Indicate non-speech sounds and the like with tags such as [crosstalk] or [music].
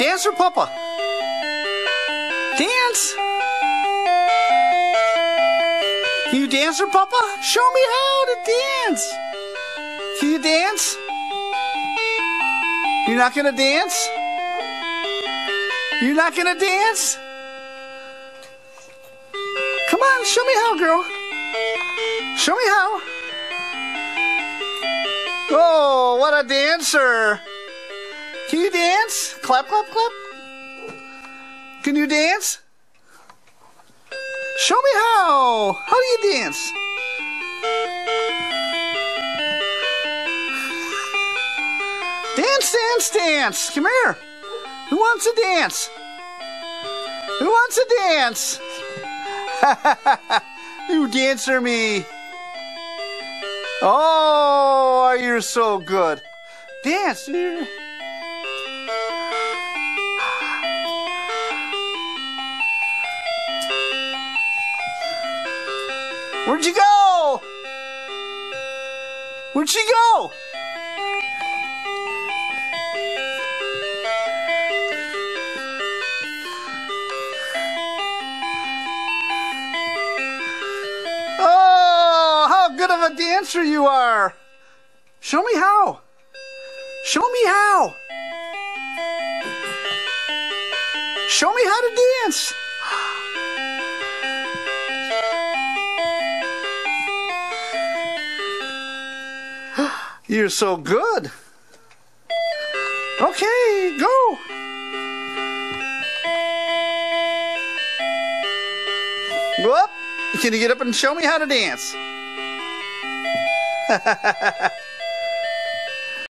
Dance for Papa. Dance. Can you dance for Papa? Show me how to dance. Can you dance? You're not gonna dance? You're not gonna dance? Come on, show me how, girl. Show me how. Oh, what a dancer. Can you dance? Clap, clap, clap. Can you dance? Show me how. How do you dance? Dance, dance, dance. Come here. Who wants to dance? Who wants to dance? [laughs] you dancer me. Oh, you're so good. Dance. Where'd you go? Where'd she go? Oh, how good of a dancer you are. Show me how. Show me how. Show me how to dance. You're so good. Okay, go. Go up. Can you get up and show me how to dance? [laughs]